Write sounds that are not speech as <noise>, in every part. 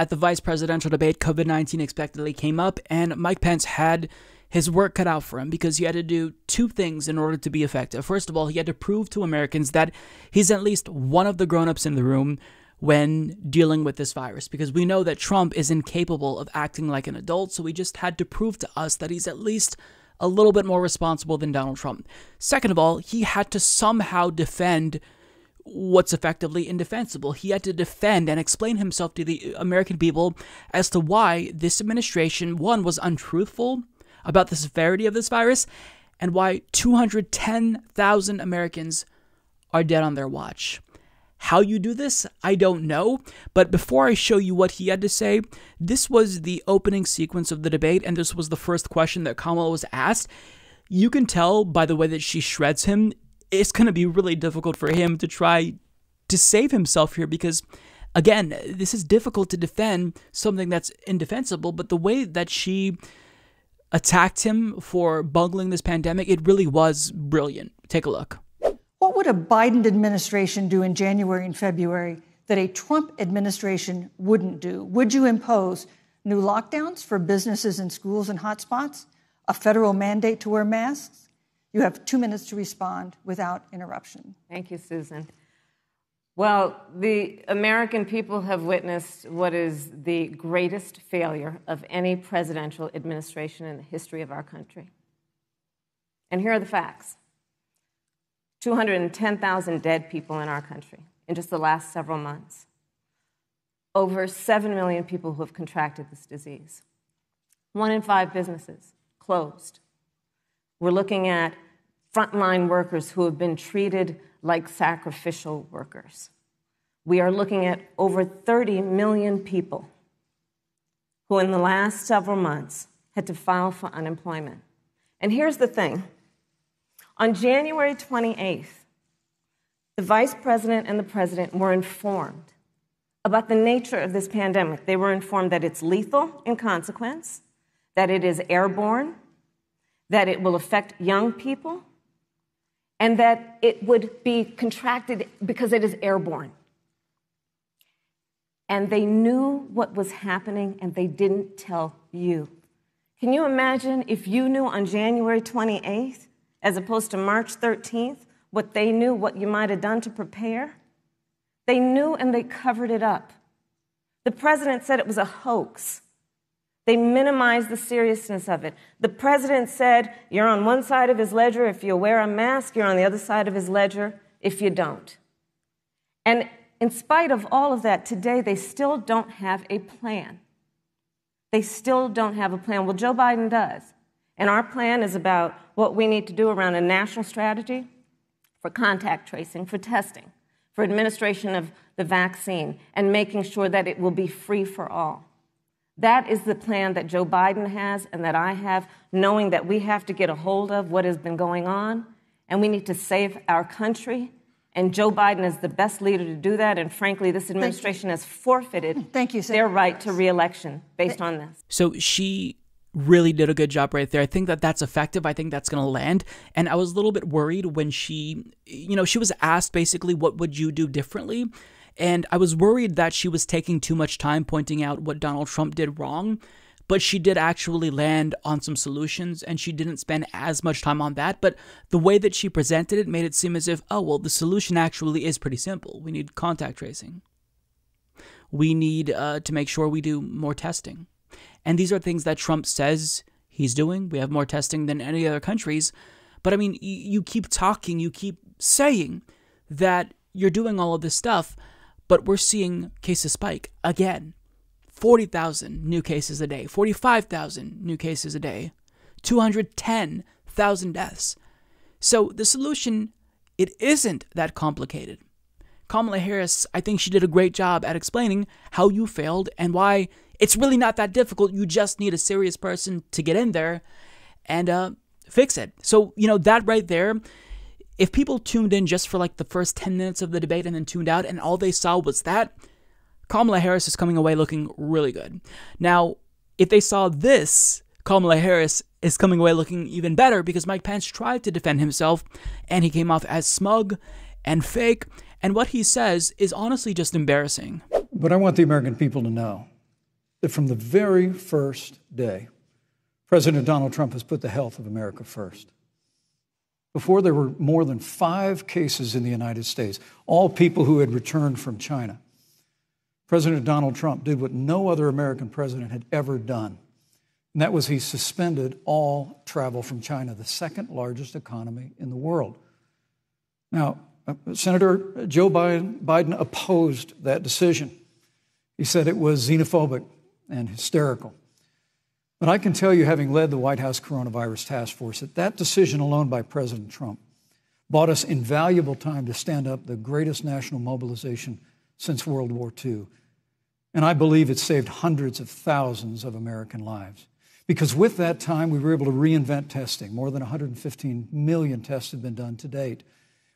at the vice presidential debate, COVID 19 expectedly came up, and Mike Pence had his work cut out for him because he had to do two things in order to be effective. First of all, he had to prove to Americans that he's at least one of the grown ups in the room when dealing with this virus because we know that Trump is incapable of acting like an adult, so he just had to prove to us that he's at least a little bit more responsible than Donald Trump. Second of all, he had to somehow defend what's effectively indefensible. He had to defend and explain himself to the American people as to why this administration, one, was untruthful about the severity of this virus, and why 210,000 Americans are dead on their watch. How you do this, I don't know. But before I show you what he had to say, this was the opening sequence of the debate, and this was the first question that Kamala was asked. You can tell by the way that she shreds him, it's going to be really difficult for him to try to save himself here because, again, this is difficult to defend something that's indefensible, but the way that she attacked him for bungling this pandemic, it really was brilliant. Take a look. What would a Biden administration do in January and February that a Trump administration wouldn't do? Would you impose new lockdowns for businesses and schools and hotspots? A federal mandate to wear masks? You have two minutes to respond without interruption. Thank you, Susan. Well, the American people have witnessed what is the greatest failure of any presidential administration in the history of our country. And here are the facts 210,000 dead people in our country in just the last several months. Over 7 million people who have contracted this disease. One in five businesses closed. We're looking at frontline workers who have been treated like sacrificial workers. We are looking at over 30 million people who, in the last several months, had to file for unemployment. And here's the thing on January 28th, the vice president and the president were informed about the nature of this pandemic. They were informed that it's lethal in consequence, that it is airborne, that it will affect young people, and that it would be contracted because it is airborne. And they knew what was happening and they didn't tell you. Can you imagine if you knew on January 28th as opposed to March 13th, what they knew, what you might have done to prepare. They knew and they covered it up. The president said it was a hoax. They minimized the seriousness of it. The president said, You're on one side of his ledger if you wear a mask, you're on the other side of his ledger if you don't. And in spite of all of that, today they still don't have a plan. They still don't have a plan. Well, Joe Biden does. And our plan is about what we need to do around a national strategy for contact tracing, for testing, for administration of the vaccine, and making sure that it will be free for all. That is the plan that Joe Biden has and that I have, knowing that we have to get a hold of what has been going on and we need to save our country. And Joe Biden is the best leader to do that. And frankly, this administration has forfeited Thank you, their right to reelection based on this. So she really did a good job right there. I think that that's effective. I think that's going to land. And I was a little bit worried when she, you know, she was asked basically, what would you do differently? And I was worried that she was taking too much time pointing out what Donald Trump did wrong. But she did actually land on some solutions and she didn't spend as much time on that. But the way that she presented it made it seem as if, oh, well, the solution actually is pretty simple. We need contact tracing. We need uh, to make sure we do more testing. And these are things that Trump says he's doing. We have more testing than any other countries. But I mean, you keep talking, you keep saying that you're doing all of this stuff, but we're seeing cases spike again 40,000 new cases a day, 45,000 new cases a day, 210,000 deaths. So the solution, it isn't that complicated. Kamala Harris, I think she did a great job at explaining how you failed and why it's really not that difficult. You just need a serious person to get in there and uh, fix it. So, you know, that right there, if people tuned in just for like the first 10 minutes of the debate and then tuned out and all they saw was that, Kamala Harris is coming away looking really good. Now, if they saw this, Kamala Harris is coming away looking even better because Mike Pence tried to defend himself and he came off as smug and fake. And what he says is honestly just embarrassing. But I want the American people to know that from the very first day, President Donald Trump has put the health of America first. Before there were more than five cases in the United States, all people who had returned from China. President Donald Trump did what no other American president had ever done, and that was he suspended all travel from China, the second largest economy in the world. Now, uh, Senator Joe Biden opposed that decision. He said it was xenophobic and hysterical. But I can tell you, having led the White House Coronavirus Task Force, that that decision alone by President Trump bought us invaluable time to stand up the greatest national mobilization since World War II. And I believe it saved hundreds of thousands of American lives. Because with that time, we were able to reinvent testing. More than 115 million tests have been done to date.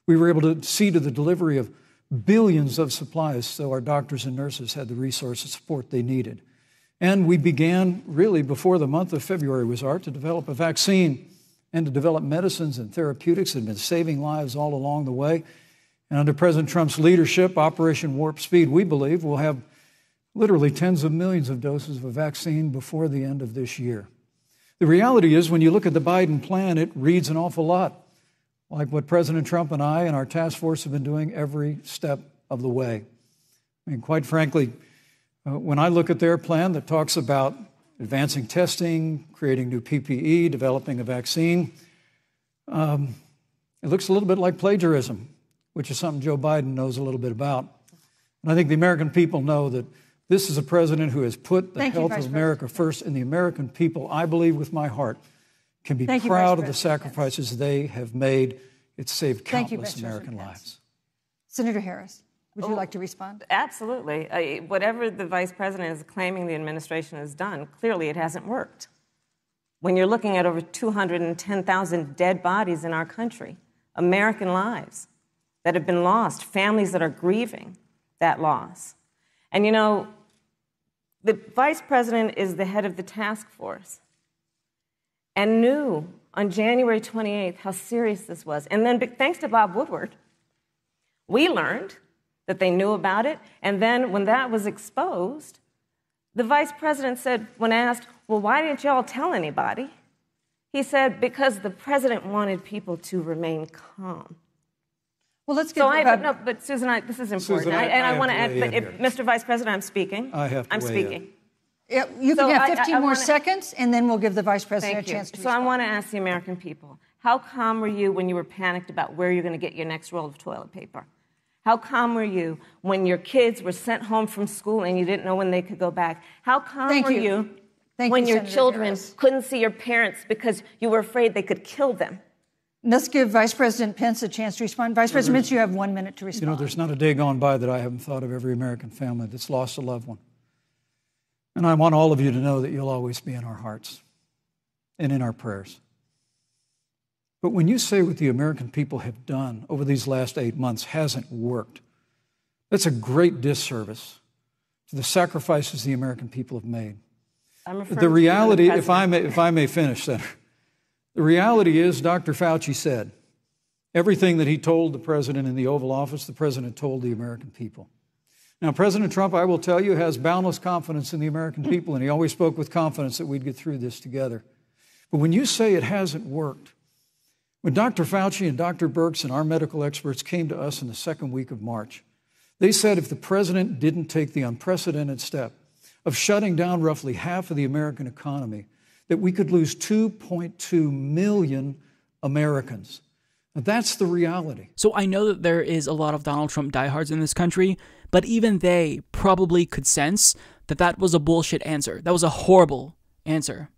We were able to see to the delivery of billions of supplies so our doctors and nurses had the resources support they needed. And we began really before the month of February was art to develop a vaccine and to develop medicines and therapeutics that have been saving lives all along the way. And under President Trump's leadership, Operation Warp Speed, we believe will have literally tens of millions of doses of a vaccine before the end of this year. The reality is, when you look at the Biden plan, it reads an awful lot like what President Trump and I and our task force have been doing every step of the way. I mean, quite frankly, when I look at their plan that talks about advancing testing, creating new PPE, developing a vaccine, um, it looks a little bit like plagiarism, which is something Joe Biden knows a little bit about. And I think the American people know that this is a president who has put the Thank health you, of America President. first, and the American people, I believe with my heart, can be Thank proud Vice of the sacrifices they have made. It's saved you, countless American lives. Senator Harris, would you Oh. like to respond? Absolutely. Uh, whatever the vice president is claiming the administration has done, clearly it hasn't worked. When you're looking at over 210,000 dead bodies in our country, American lives that have been lost, families that are grieving that loss. And you know, the vice president is the head of the task force and knew on January 28th how serious this was. And then, thanks to Bob Woodward, we learned that they knew about it. And then when that was exposed, the vice president said, when asked, Well, why didn't y'all tell anybody? He said, Because the president wanted people to remain calm. Well, let's get So I, no, but Susan, I, this is important. Susan, I- I, and I I, want to to add, but if. Mr. Vice President, I'm speaking. I have to I'm weigh in. speaking. yeah, you So can have I- I- 15 I more wanna- seconds, and then we'll give the vice president a chance to So I want to ask the American people how calm were you when you were panicked about where you're going to get your next roll of toilet paper? How calm were you when your kids were sent home from school and you didn't know when they could go back? How calm Thank were you. you, Thank when you, your Senator children Harris. couldn't see your parents because you were afraid they could kill them? Let's give Vice President Pence a chance to respond. Vice President Pence, you have one minute to respond. You respond. know, there's not a day gone by that I haven't thought of every American family that's lost a loved one. And I want all of you to know that you'll always be in our hearts and in our prayers. But when you say what the American people have done over these last eight months hasn't worked, that's a great disservice to the sacrifices the American people have made. The reality, if I may, if I may finish, Senator, the reality is Dr. Fauci said everything that he told the president in the Oval Office, the president told the American people. Now, President Trump, I will tell you, has boundless confidence in the American people, and he always spoke with confidence that we'd get through this together. But when you say it hasn't worked, when Dr. Fauci and Dr. Birx and our medical experts came to us in the second week of March, they said if the president didn't take the unprecedented step of shutting down roughly half of the American economy, that we could lose 2.2 million Americans. That's the reality. So I know that there is a lot of Donald Trump diehards in this country, but even they probably could sense that that was a bullshit answer. That was a horrible answer.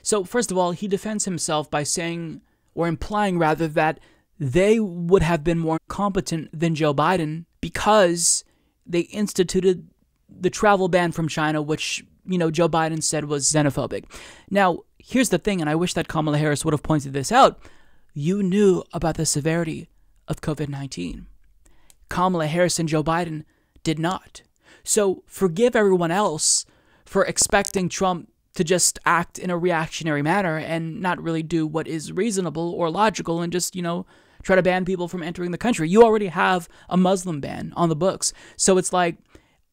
So, first of all, he defends himself by saying, or implying rather, that they would have been more competent than Joe Biden because they instituted the travel ban from China, which, you know, Joe Biden said was xenophobic. Now, here's the thing, and I wish that Kamala Harris would have pointed this out. You knew about the severity of COVID 19. Kamala Harris and Joe Biden did not. So forgive everyone else for expecting Trump to just act in a reactionary manner and not really do what is reasonable or logical and just, you know, try to ban people from entering the country. You already have a Muslim ban on the books. So it's like,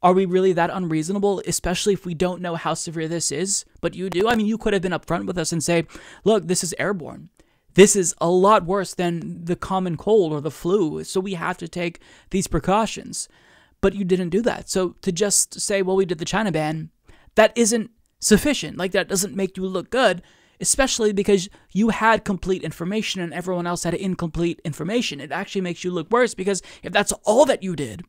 Are we really that unreasonable, especially if we don't know how severe this is? But you do. I mean, you could have been upfront with us and say, look, this is airborne. This is a lot worse than the common cold or the flu, so we have to take these precautions. But you didn't do that. So to just say, well, we did the China ban, that isn't sufficient. Like, that doesn't make you look good, especially because you had complete information and everyone else had incomplete information. It actually makes you look worse because if that's all that you did,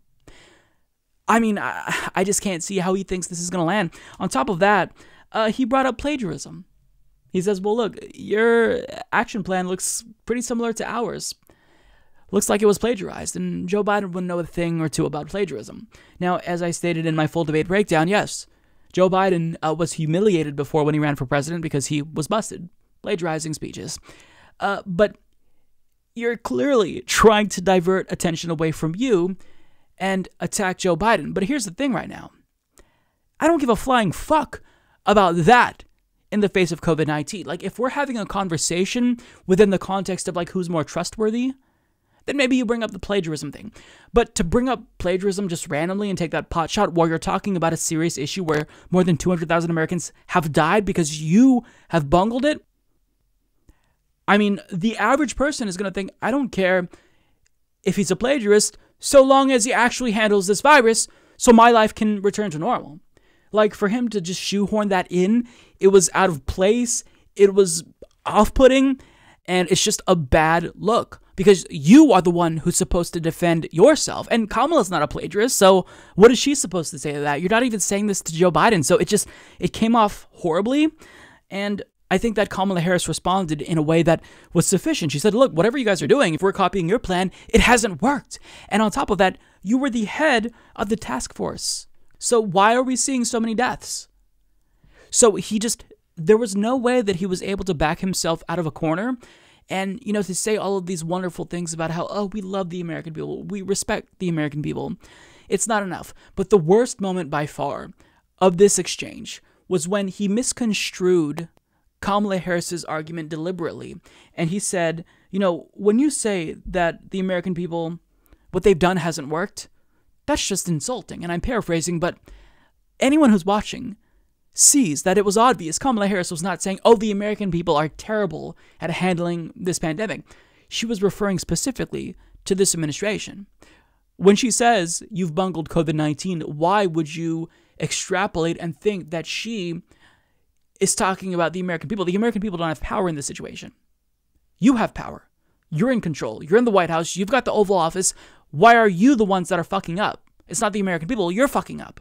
I mean, I, <laughs> I just can't see how he thinks this is going to land. On top of that, uh, he brought up plagiarism. He says, Well, look, your action plan looks pretty similar to ours. Looks like it was plagiarized, and Joe Biden wouldn't know a thing or two about plagiarism. Now, as I stated in my full debate breakdown, yes, Joe Biden uh, was humiliated before when he ran for president because he was busted plagiarizing speeches. Uh, but you're clearly trying to divert attention away from you and attack Joe Biden. But here's the thing right now I don't give a flying fuck about that in the face of COVID 19. Like, if we're having a conversation within the context of like who's more trustworthy, then maybe you bring up the plagiarism thing. But to bring up plagiarism just randomly and take that pot shot while you're talking about a serious issue where more than 200,000 Americans have died because you have bungled it, I mean, the average person is going to think, I don't care if he's a plagiarist, so long as he actually handles this virus so my life can return to normal. Like for him to just shoehorn that in, it was out of place, it was off putting, and it's just a bad look because you are the one who's supposed to defend yourself. And Kamala's not a plagiarist, so what is she supposed to say to that? You're not even saying this to Joe Biden. So it just it came off horribly. And I think that Kamala Harris responded in a way that was sufficient. She said, Look, whatever you guys are doing, if we're copying your plan, it hasn't worked. And on top of that, you were the head of the task force. So why are we seeing so many deaths? So he just, there was no way that he was able to back himself out of a corner and, you know, to say all of these wonderful things about how, oh, we love the American people, we respect the American people. It's not enough. But the worst moment by far of this exchange was when he misconstrued Kamala Harris's argument deliberately. And he said, you know, when you say that the American people, what they've done hasn't worked, that's just insulting. And I'm paraphrasing, but anyone who's watching sees that it was obvious Kamala Harris was not saying, oh, the American people are terrible at handling this pandemic. She was referring specifically to this administration. When she says, you've bungled COVID 19, why would you extrapolate and think that she is talking about the American people. The American people don't have power in this situation. You have power. You're in control. You're in the White House. You've got the Oval Office. Why are you the ones that are fucking up? It's not the American people. You're fucking up.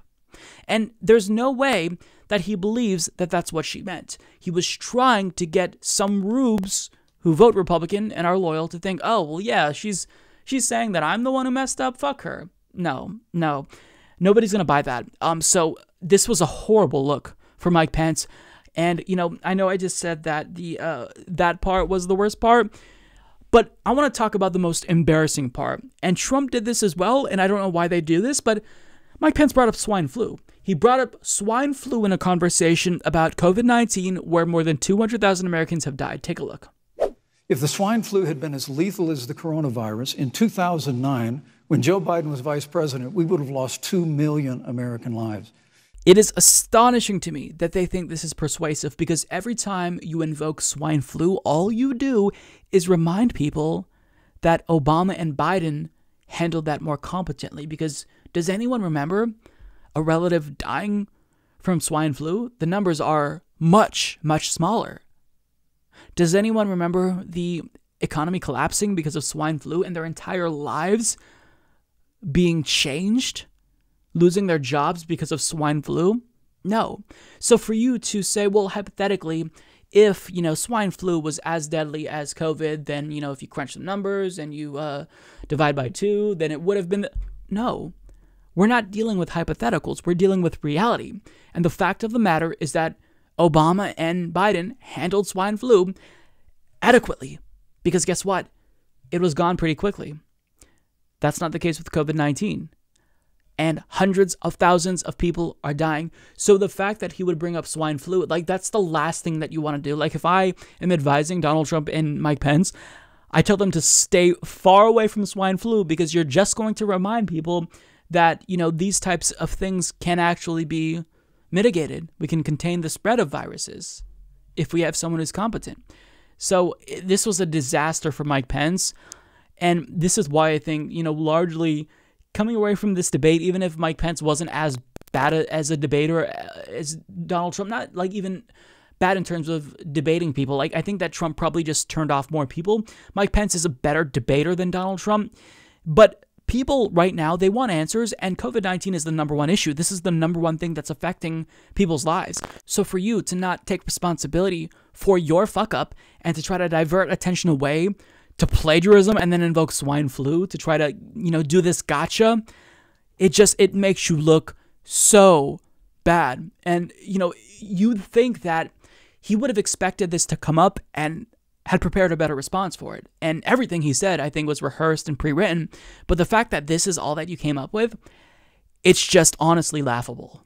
And there's no way that he believes that that's what she meant. He was trying to get some rubes who vote Republican and are loyal to think, oh, well, yeah, she's she's saying that I'm the one who messed up. Fuck her. No, no, nobody's gonna buy that. Um, so this was a horrible look for Mike Pence. And you know, I know I just said that the uh, that part was the worst part, but I want to talk about the most embarrassing part. And Trump did this as well, and I don't know why they do this, but Mike Pence brought up swine flu. He brought up swine flu in a conversation about COVID 19, where more than 200,000 Americans have died. Take a look. If the swine flu had been as lethal as the coronavirus in 2009, when Joe Biden was vice president, we would have lost 2 million American lives. It is astonishing to me that they think this is persuasive because every time you invoke swine flu, all you do is remind people that Obama and Biden handled that more competently. Because does anyone remember a relative dying from swine flu? The numbers are much, much smaller. Does anyone remember the economy collapsing because of swine flu and their entire lives being changed? losing their jobs because of swine flu? No. So for you to say, well, hypothetically, if you know swine flu was as deadly as COVID, then you know if you crunch the numbers and you uh, divide by two, then it would have been. The... No, we're not dealing with hypotheticals. We're dealing with reality. And the fact of the matter is that Obama and Biden handled swine flu adequately, because guess what? It was gone pretty quickly. That's not the case with COVID 19 and hundreds of thousands of people are dying. So the fact that he would bring up swine flu, like that's the last thing that you want to do. Like if I am advising Donald Trump and Mike Pence, I tell them to stay far away from swine flu because you're just going to remind people that, you know, these types of things can actually be mitigated. We can contain the spread of viruses if we have someone who's competent. So this was a disaster for Mike Pence. And this is why I think, you know, largely coming away from this debate, even if Mike Pence wasn't as bad as a debater uh, as Donald Trump, not like even bad in terms of debating people. Like, I think that Trump probably just turned off more people. Mike Pence is a better debater than Donald Trump. But people right now, they want answers, and COVID 19 is the number one issue. This is the number one thing that's affecting people's lives. So, for you to not take responsibility for your fuck up and to try to divert attention away to plagiarism and then invoke swine flu to try to, you know, do this gotcha, it just it makes you look so bad. And you know, you'd think that he would have expected this to come up and had prepared a better response for it. And everything he said, I think, was rehearsed and pre written. But the fact that this is all that you came up with, it's just honestly laughable.